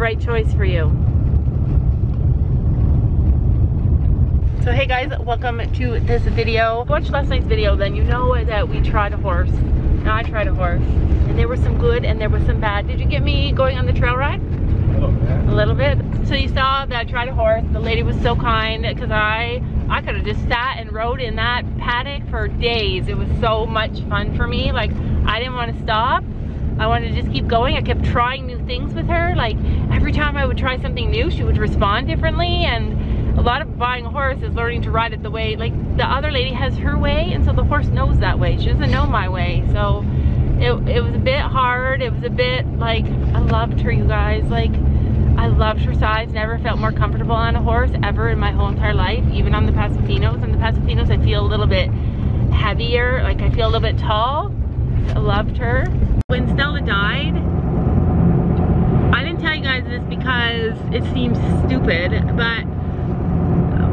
right choice for you. So hey guys, welcome to this video. Watch last night's video, then you know that we tried a horse. Now I tried a horse. And there was some good and there was some bad. Did you get me going on the trail ride? A little bit. A little bit. So you saw that I tried a horse. The lady was so kind because I I could have just sat and rode in that paddock for days. It was so much fun for me. Like I didn't want to stop. I wanted to just keep going. I kept trying new things with her. Like every time I would try something new, she would respond differently and a lot of buying a horse is learning to ride it the way, like the other lady has her way and so the horse knows that way. She doesn't know my way. So it, it was a bit hard. It was a bit like, I loved her, you guys. Like, I loved her size. Never felt more comfortable on a horse ever in my whole entire life, even on the Paso Finos. On the Paso Finos, I feel a little bit heavier. Like, I feel a little bit tall. I loved her. When Stella died, I didn't tell you guys this because it seems stupid, but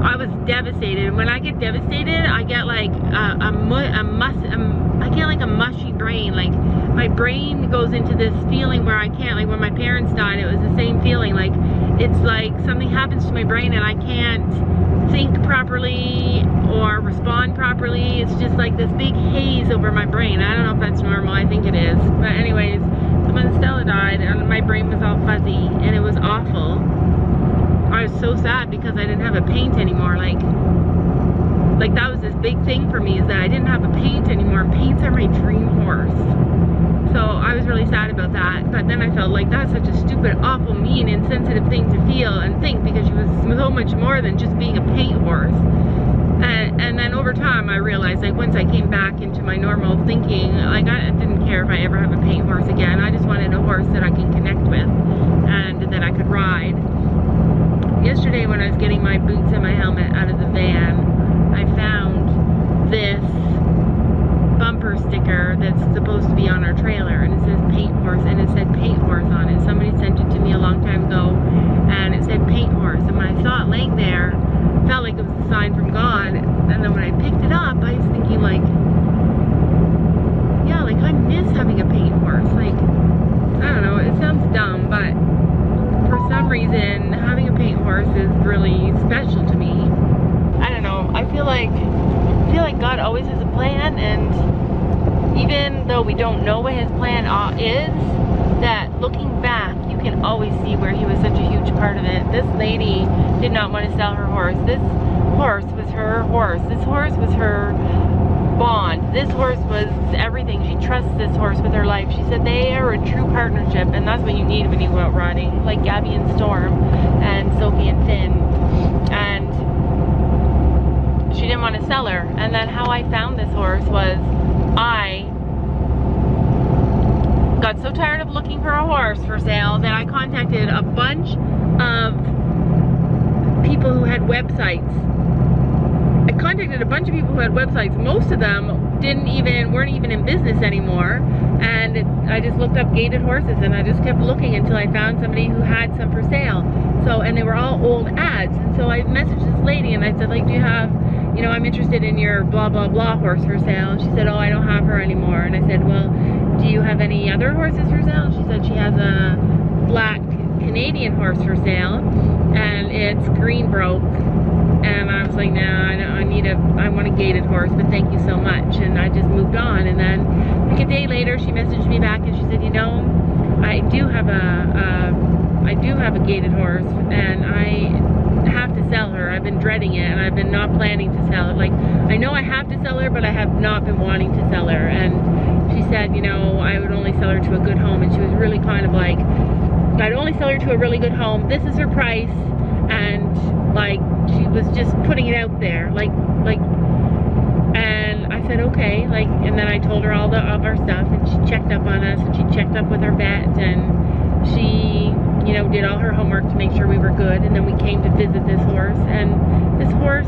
I was devastated. And when I get devastated, I get like a, a, mu a a, I get like a mushy brain. Like my brain goes into this feeling where I can't. Like when my parents died, it was the same feeling. Like it's like something happens to my brain and I can't think properly or respond properly. It's just like this big haze over my brain. I don't know if that's normal. I think it is. But anyways, when Stella died, and my brain was all fuzzy and it was awful. I was so sad because I didn't have a paint anymore. Like, like that was this big thing for me is that I didn't have a paint anymore. Paints are my dream horse. So I was really sad about that. But then I felt like that's such a stupid, awful, mean, insensitive thing to feel and think because she was so much more than just being a paint horse. And, and then over time I realized like once I came back into my normal thinking, like I didn't care if I ever have a paint horse again. I just wanted a horse that I can connect with and that I could ride yesterday when I was getting my boots and my helmet out of the van, I found this bumper sticker that's supposed to be on our trailer and it says paint horse and it said paint horse on it. Somebody sent it to me a long time ago and it said paint horse and when I saw it laying there, felt like it was a sign from God and then when I picked it up, I was thinking like, yeah, like I miss having a paint horse. Like, I don't know, it sounds dumb, but for some reason, having a paint horse is really special to me. I don't know. I feel like I feel like God always has a plan, and even though we don't know what His plan is, that looking back, you can always see where He was such a huge part of it. This lady did not want to sell her horse. This horse was her horse. This horse was her bond. This horse was everything. She trusts this horse with her life. She said they are a true partnership, and that's what you need when you go out riding, like Gabby and Storm, and Sophie and Finn. And she didn't want to sell her. And then how I found this horse was I got so tired of looking for a horse for sale that I contacted a bunch of people who had websites I contacted a bunch of people who had websites. Most of them didn't even, weren't even in business anymore. And it, I just looked up gaited horses and I just kept looking until I found somebody who had some for sale. So, and they were all old ads. And so I messaged this lady and I said, like, do you have, you know, I'm interested in your blah, blah, blah horse for sale. And she said, oh, I don't have her anymore. And I said, well, do you have any other horses for sale? And she said she has a black Canadian horse for sale and it's green broke. and I was like, no, I, need a, I want a gaited horse, but thank you so much. And I just moved on. And then like a day later, she messaged me back and she said, you know, I do have a, a I do have a gaited horse and I have to sell her. I've been dreading it and I've been not planning to sell it. Like, I know I have to sell her, but I have not been wanting to sell her. And she said, you know, I would only sell her to a good home. And she was really kind of like, I'd only sell her to a really good home. This is her price. And like, she was just putting it out there. Like, like, and I said, okay. Like, and then I told her all the, of our stuff and she checked up on us and she checked up with her vet and she, you know, did all her homework to make sure we were good. And then we came to visit this horse and this horse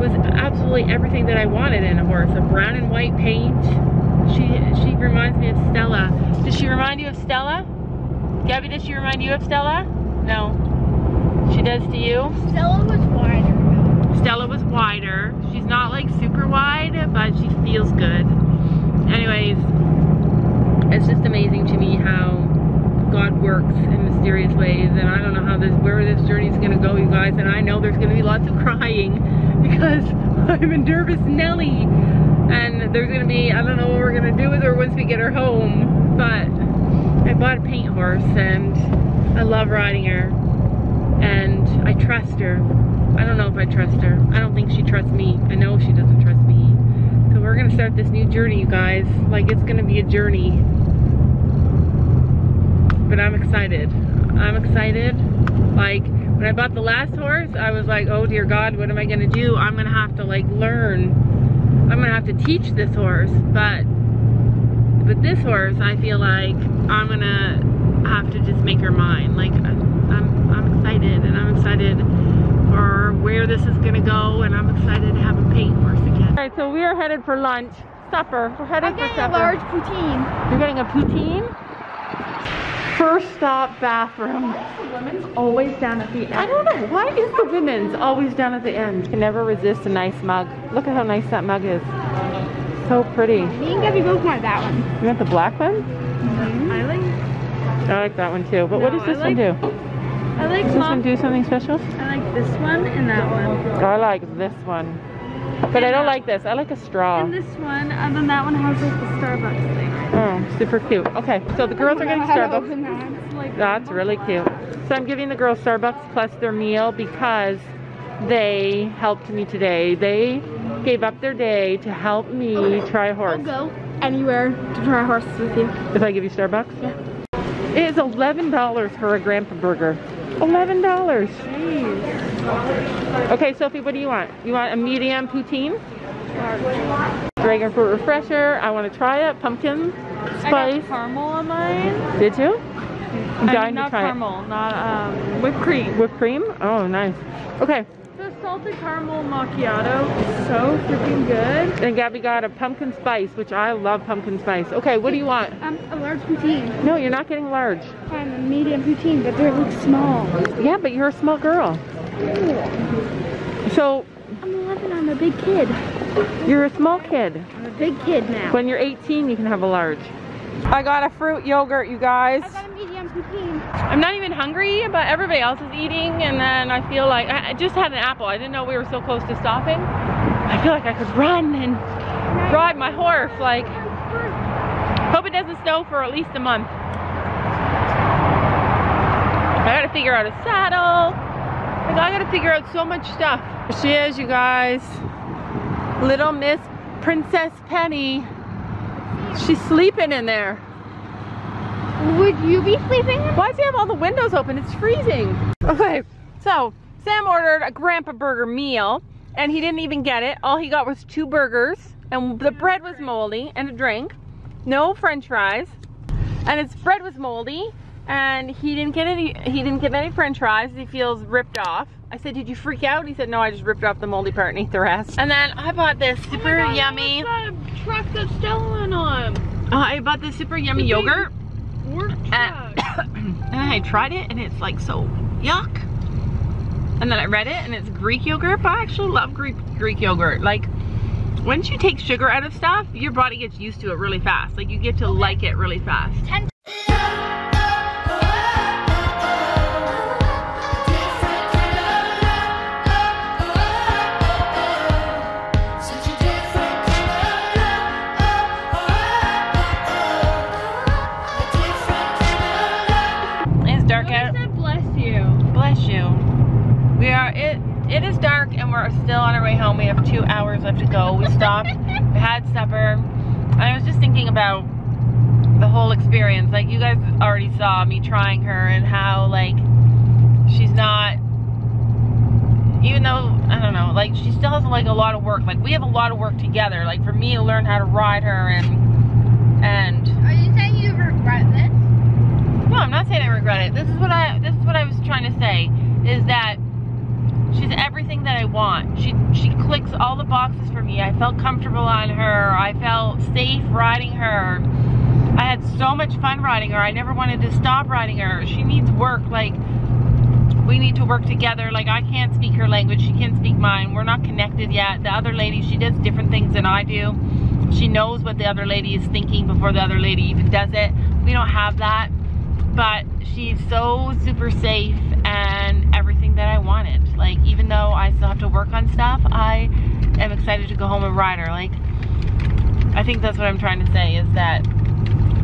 was absolutely everything that I wanted in a horse. A brown and white paint. She, she reminds me of Stella. Does she remind you of Stella? Gabby, does she remind you of Stella? No. She does to you? Stella was more, I don't know. Stella was wider. She's not like super wide, but she feels good. Anyways, it's just amazing to me how God works in mysterious ways and I don't know how this where this journey is gonna go you guys and I know there's gonna be lots of crying because I'm a nervous Nelly and there's gonna be I don't know what we're gonna do with her once we get her home but I bought a paint horse and I love riding her and I trust her I don't know if I trust her I don't think she trusts me I know she doesn't trust me so we're gonna start this new journey you guys like it's gonna be a journey but I'm excited. I'm excited. Like, when I bought the last horse, I was like, oh dear God, what am I gonna do? I'm gonna have to like learn. I'm gonna have to teach this horse, but with this horse, I feel like I'm gonna have to just make her mine. Like, I'm, I'm excited, and I'm excited for where this is gonna go, and I'm excited to have a paint horse again. All right, so we are headed for lunch, supper. We're headed I'm for getting supper. a large poutine. You're getting a poutine? First stop bathroom. The women's always down at the end. I don't know, why is the women's always down at the end? Can never resist a nice mug. Look at how nice that mug is. So pretty. You Me and Gabby both want that one. You want the black one? Mm-hmm. I like. I like that one too. But what does this I one do? I like Does this one do something special? I like this one and that one. Oh, I like this one. But I don't like this. I like a straw. And this one, and then that one has like the Starbucks thing. Oh, super cute. Okay, so the girls are getting Starbucks. That. Like That's really cute. So I'm giving the girls Starbucks plus their meal because they helped me today. They gave up their day to help me try a horse. I'll go anywhere to try horses with you. If I give you Starbucks? Yeah. It is $11 for a grandpa burger. $11. Jeez. Okay, Sophie, what do you want? You want a medium poutine? Dragon fruit refresher. I want to try it. Pumpkin I spice. got caramel on mine. Did you? I'm I dying mean, to not try caramel, not um, whipped cream. Whipped cream? Oh, nice. Okay. Salted caramel macchiato is so freaking good. And Gabby got a pumpkin spice, which I love pumpkin spice. Okay, what do you want? Um, a large poutine. No, you're not getting large. I'm a medium poutine, but they look small. Yeah, but you're a small girl. So I'm 11. I'm a big kid. you're a small kid. I'm a big kid now. When you're 18, you can have a large. I got a fruit yogurt, you guys. I'm not even hungry, but everybody else is eating, and then I feel like I just had an apple. I didn't know we were so close to stopping. I feel like I could run and ride my horse. Like, hope it doesn't snow for at least a month. I gotta figure out a saddle. Like, I gotta figure out so much stuff. She is, you guys. Little Miss Princess Penny. She's sleeping in there. Would you be sleeping? Why does he have all the windows open? It's freezing. Okay, so Sam ordered a grandpa burger meal and he didn't even get it. All he got was two burgers and the bread was moldy and a drink. No french fries. And his bread was moldy and he didn't get any he didn't get any french fries. He feels ripped off. I said, did you freak out? He said, no, I just ripped off the moldy part and ate the rest. And then I bought this super yummy, uh, truck that's stolen on. I bought this super yummy yogurt. Work uh, And, and I tried it and it's like so yuck. And then I read it and it's Greek yogurt, but I actually love Greek Greek yogurt. Like once you take sugar out of stuff, your body gets used to it really fast. Like you get to like it really fast. It's saw me trying her and how like she's not even though I don't know, like she still has like a lot of work. Like we have a lot of work together. Like for me to learn how to ride her and and Are you saying you regret this? no, I'm not saying I regret it. This is what I this is what I was trying to say is that she's everything that I want. She she clicks all the boxes for me. I felt comfortable on her. I felt safe riding her. I had so much fun riding her. I never wanted to stop riding her. She needs work like we need to work together. Like I can't speak her language, she can't speak mine. We're not connected yet. The other lady, she does different things than I do. She knows what the other lady is thinking before the other lady even does it. We don't have that, but she's so super safe and everything that I wanted. Like even though I still have to work on stuff, I am excited to go home and ride her. Like I think that's what I'm trying to say is that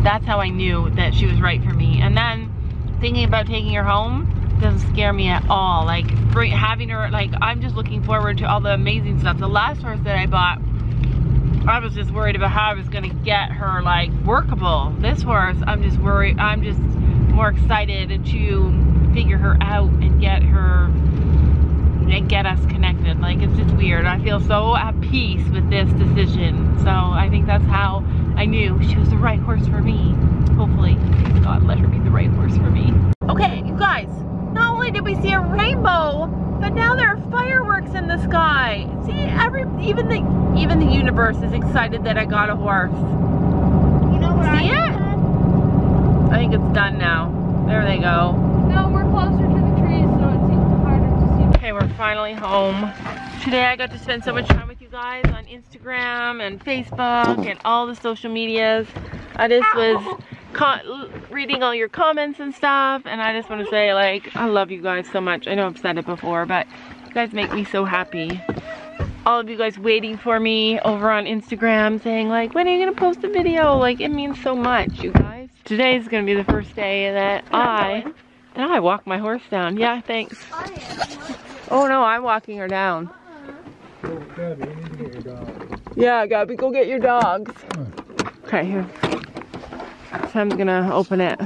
that's how I knew that she was right for me. And then thinking about taking her home doesn't scare me at all. Like having her, like I'm just looking forward to all the amazing stuff. The last horse that I bought, I was just worried about how I was gonna get her like workable. This horse, I'm just worried, I'm just more excited to figure her out and get her and get us connected. Like it's just weird. I feel so at peace with this decision. So I think that's how I knew she was the right horse for me. Hopefully, God let her be the right horse for me. Okay, you guys, not only did we see a rainbow, but now there are fireworks in the sky. See, every even the even the universe is excited that I got a horse. You know what See I it? said? I think it's done now. There they go. No, we're closer to the trees, so it's even harder to see. Okay, we're finally home. Today I got to spend so much time guys on Instagram and Facebook and all the social medias. I just was reading all your comments and stuff and I just want to say like I love you guys so much. I know I've said it before but you guys make me so happy. All of you guys waiting for me over on Instagram saying like when are you gonna post a video? Like it means so much you guys. Today is gonna be the first day that I that I walk my horse down. Yeah, thanks. Oh no, I'm walking her down. Yeah, Gabby, go get your dogs. Okay, here. I'm gonna open it.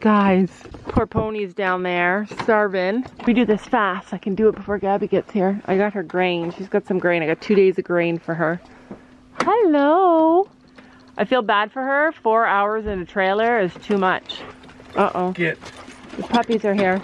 Guys, poor pony's down there, starving. We do this fast. I can do it before Gabby gets here. I got her grain. She's got some grain. I got two days of grain for her. Hello. I feel bad for her. Four hours in a trailer is too much. Uh-oh. Get. The puppies are here.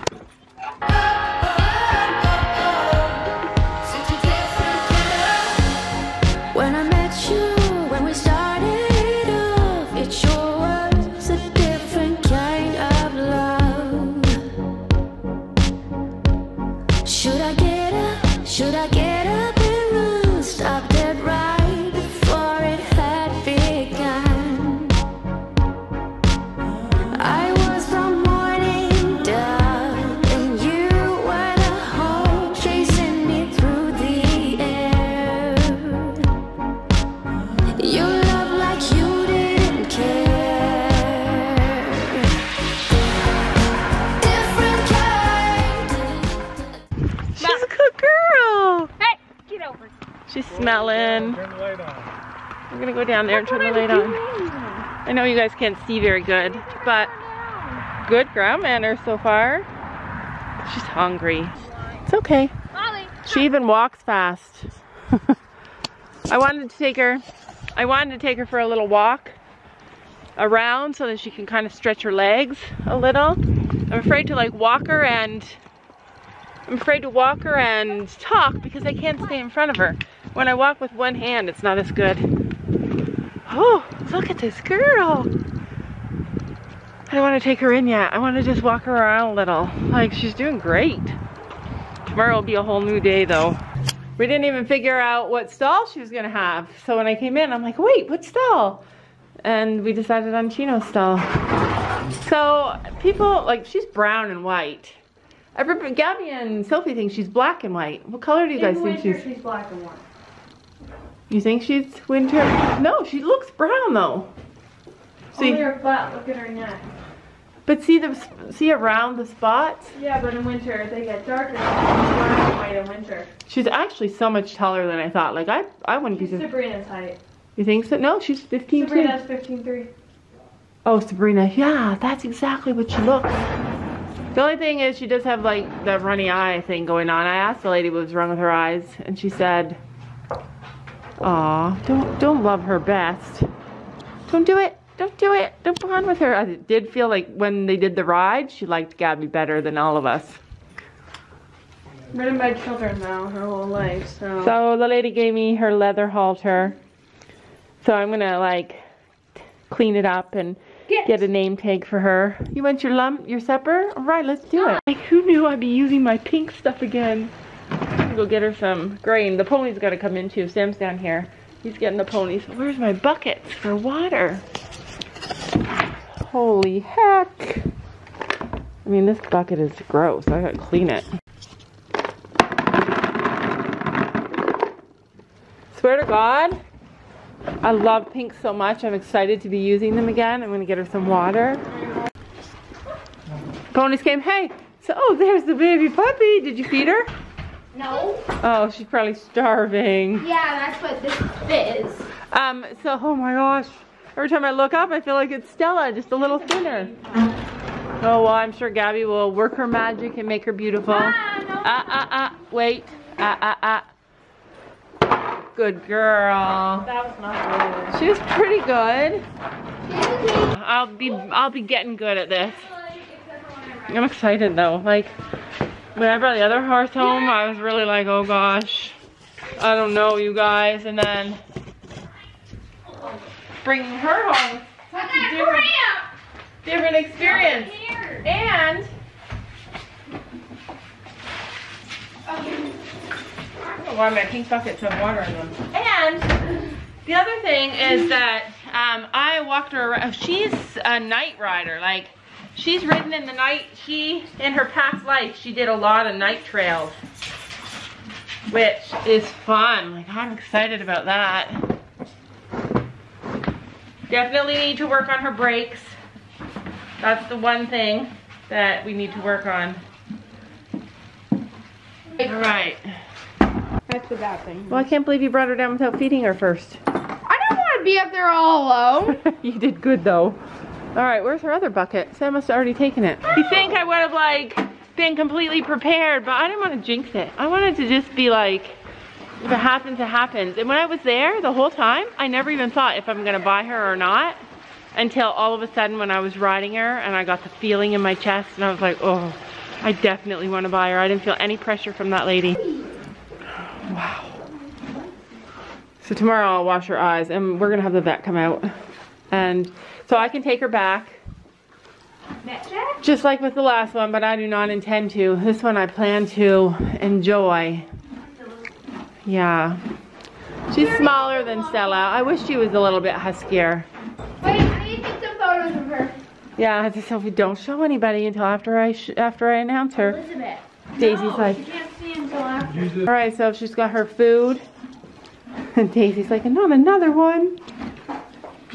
Go down there and turn the light on. I know you guys can't see very good, but good ground manners so far. She's hungry. It's okay. She even walks fast. I wanted to take her, I wanted to take her for a little walk around so that she can kind of stretch her legs a little. I'm afraid to like walk her and I'm afraid to walk her and talk because I can't stay in front of her. When I walk with one hand, it's not as good. Oh, look at this girl. I don't want to take her in yet. I want to just walk her around a little. Like, she's doing great. Tomorrow will be a whole new day though. We didn't even figure out what stall she was gonna have. So when I came in, I'm like, wait, what stall? And we decided on Chino's stall. So people, like, she's brown and white. Everybody, Gabby and Sophie think she's black and white. What color do you guys In think winter, she's? she's black and white. You think she's winter? No, she looks brown though. See, Only her butt. Look at her neck. but see the see around the spots. Yeah, but in winter they get darker. She's white in winter. She's actually so much taller than I thought. Like I, I wouldn't She's be. sur- Sabrina's height. You think so? No, she's 15 too. Sabrina's 15'3". Oh, Sabrina. Yeah, that's exactly what she looks. The only thing is she does have like that runny eye thing going on. I asked the lady what was wrong with her eyes, and she said, "Aw, don't don't love her best. Don't do it. Don't do it. Don't bond with her." I did feel like when they did the ride, she liked Gabby better than all of us. Ridden by children now her whole life, so. So the lady gave me her leather halter. So I'm gonna like clean it up and get a name tag for her. You want your lump, your supper? All right, let's do it. Like, who knew I'd be using my pink stuff again? Go get her some grain. The pony's got to come in too. Sam's down here. He's getting the ponies. Where's my buckets for water? Holy heck. I mean, this bucket is gross. I gotta clean it. Swear to God, I love pink so much. I'm excited to be using them again. I'm gonna get her some water. Ponies came, hey. So, oh, there's the baby puppy. Did you feed her? No. Oh, she's probably starving. Yeah, that's what this fit is. Um, so, oh my gosh. Every time I look up, I feel like it's Stella, just a little thinner. Oh, well, I'm sure Gabby will work her magic and make her beautiful. Ah, no. Ah, ah, ah, wait. Ah, ah, ah. Good girl. That was not good. She was pretty good. I'll be, I'll be getting good at this. I'm excited though. Like, when I brought the other horse home, I was really like, oh gosh, I don't know, you guys. And then bringing her home, such a different, different experience. And I don't know why my pink buckets have water in them. And the other thing is that um, I walked her around. She's a night rider. Like, she's ridden in the night. She, in her past life, she did a lot of night trails, which is fun. Like, I'm excited about that. Definitely need to work on her brakes. That's the one thing that we need to work on. All right. That's the bad thing. Well, I can't believe you brought her down without feeding her first. I don't want to be up there all alone. you did good though. All right, where's her other bucket? Sam must have already taken it. You think I would have like been completely prepared, but I didn't want to jinx it. I wanted to just be like, if it happens, it happens. And when I was there the whole time, I never even thought if I'm gonna buy her or not until all of a sudden when I was riding her and I got the feeling in my chest and I was like, oh, I definitely want to buy her. I didn't feel any pressure from that lady. Wow. So tomorrow I'll wash her eyes and we're gonna have the vet come out. And so I can take her back. Just like with the last one, but I do not intend to. This one I plan to enjoy. Yeah. She's smaller than Stella. I wish she was a little bit huskier. Wait, I need to take some photos of her. Yeah, I just Sophie, don't show anybody until after I sh after I announce her. Elizabeth. Daisy's like, You can't see until after. all right, so she's got her food. And Daisy's like, not another one.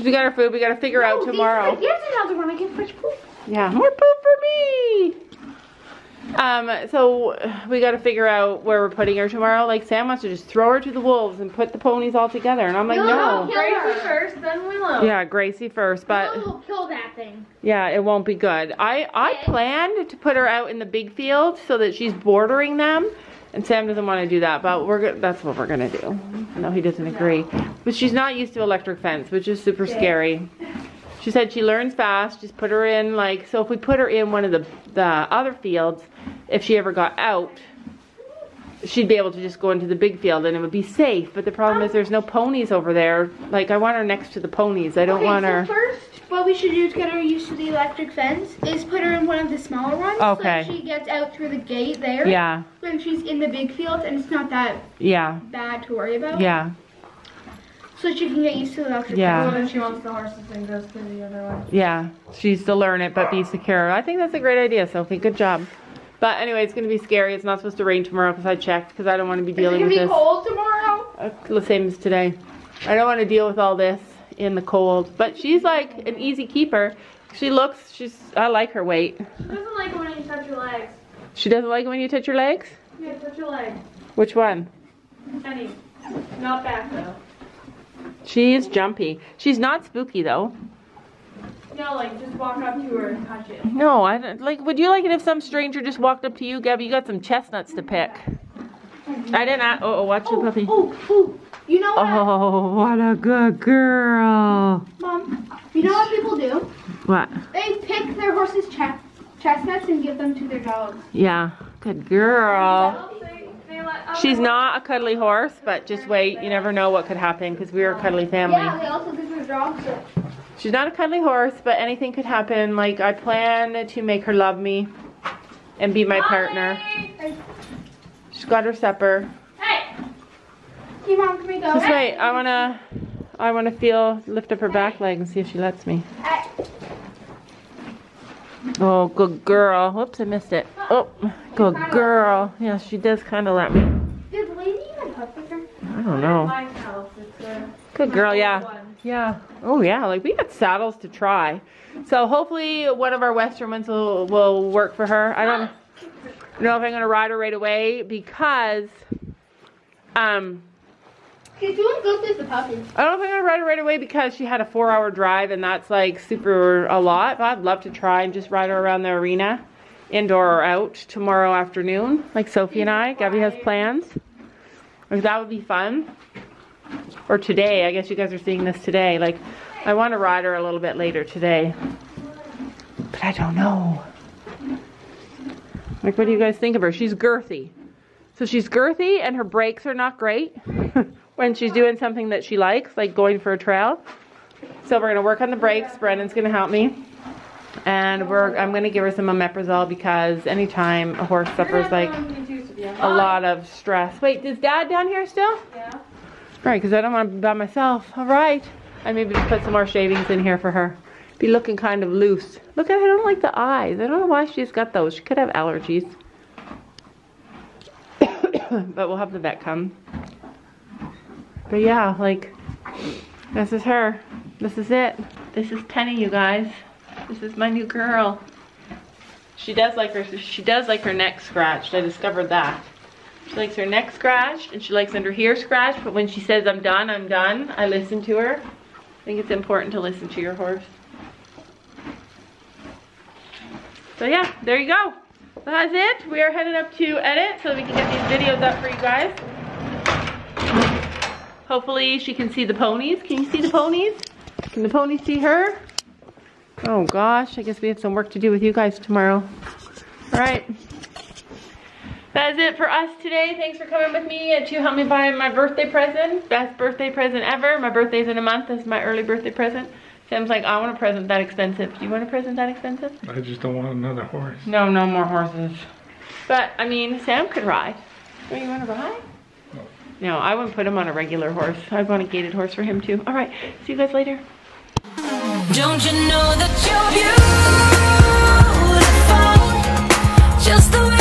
We got her food. We got to figure out Oh, tomorrow. Yes, another one. I get fresh poop. Yeah, more poop for me. Um, so we got to figure out where we're putting her tomorrow. Like Sam wants to just throw her to the wolves and put the ponies all together, and I'm like, no. Gracie first, then Willow. Yeah, Gracie first, but We'll kill that thing. yeah, it won't be good. I I Okay. planned to put her out in the big field so that she's bordering them, and Sam doesn't want to do that, but we're that's what we're gonna do. No, he doesn't agree. But she's not used to electric fence, which is super scary. She said she learns fast. Just put her in like so. If we put her in one of the the other fields, if she ever got out, she'd be able to just go into the big field and it would be safe. But the problem is there's no ponies over there. Like I want her next to the ponies. I don't okay, want so her. first, what we should do to get her used to the electric fence is put her in one of the smaller ones. Okay. So she gets out through the gate there. Yeah, When she's in the big field and it's not that yeah, bad to worry about. yeah, So she can get used to the electric Yeah. Well, fence. then she wants the horses and goes to the other one. yeah. She's to learn it, but be secure. I think that's a great idea, Sophie. Good job. But anyway, it's gonna be scary. It's not supposed to rain tomorrow because I checked because I don't want to be Is it dealing gonna with be this. cold tomorrow? Uh, the same as today. I don't want to deal with all this in the cold. But she's like an easy keeper. She looks. She's. I like her weight. She doesn't like it when you touch your legs. She doesn't like it when you touch her legs. Yeah, touch your leg. Which one? Any. Not back though. She is jumpy. She's not spooky though. No, like just walk up to her and touch it. No, I don't, like. Would you like it if some stranger just walked up to you, Gabby? You got some chestnuts to pick. Mm-hmm. I didn't. Uh, a- Oh, oh, watch the puppy. Oh, oh. You know what, Oh, what a good girl. Mom? You know what people do? What? They pick their horses' chest chestnuts and give them to their dogs. Yeah, good girl. They, they let, She's not a cuddly horse, but just wait. You never know what could happen because we're a cuddly family. Yeah, they also give their dogs. She's not a cuddly horse, but anything could happen. Like, I plan to make her love me and be my partner. She's got her supper. Hey! Mom, can we go? Just wait, I wanna, I wanna feel, lift up her back leg and see if she lets me. Oh, good girl. Whoops, I missed it. Oh, good girl. Yeah, she does kind of let me. Did the lady even hook with her? I don't know. My house, it's a Good girl, yeah. Yeah. Oh, yeah. Like we got saddles to try. So hopefully one of our Western ones will, will work for her. I don't know if I'm gonna ride her right away because, um, She's doing good with the puppies. I don't think gonna ride her right away because she had a four hour drive and that's like super a lot. But I'd love to try and just ride her around the arena, indoor or out, tomorrow afternoon. Like Sophie and I. Gabby has plans. Like that would be fun. Or today. I guess you guys are seeing this today. Like I want to ride her a little bit later today. But I don't know. Like what do you guys think of her? She's girthy. So she's girthy and her brakes are not great when she's doing something that she likes, like going for a trail. So we're gonna work on the brakes. Brennan's gonna help me. And we're I'm gonna give her some omeprazole because anytime a horse suffers like a lot of stress. Wait, is dad down here still? Yeah. Right, because I don't want to be by myself. All right. I maybe put some more shavings in here for her. Be looking kind of loose. Look at I don't like the eyes. I don't know why she's got those. She could have allergies. but we'll have the vet come. But yeah, like, this is her. This is it. This is Penny, you guys. This is my new girl. She does like her, she does like her neck scratched. I discovered that. She likes her neck scratched and she likes under here scratched, but when she says I'm done, I'm done, I listen to her. I think it's important to listen to your horse. So yeah, there you go. That's it. We are headed up to edit so we can get these videos up for you guys. Hopefully she can see the ponies. Can you see the ponies? Can the ponies see her? Oh gosh, I guess we have some work to do with you guys tomorrow. All right. That is it for us today. Thanks for coming with me and to help me buy my birthday present. Best birthday present ever. My birthday's in a month. This is my early birthday present. Sam's like, I want a present that expensive. Do you want a present that expensive? I just don't want another horse. No, no more horses. But, I mean, Sam could ride. Do you want to ride? No, I wouldn't put him on a regular horse. I'd want a gaited horse for him too. All right, see you guys later. Don't you know that you're beautiful? Just the way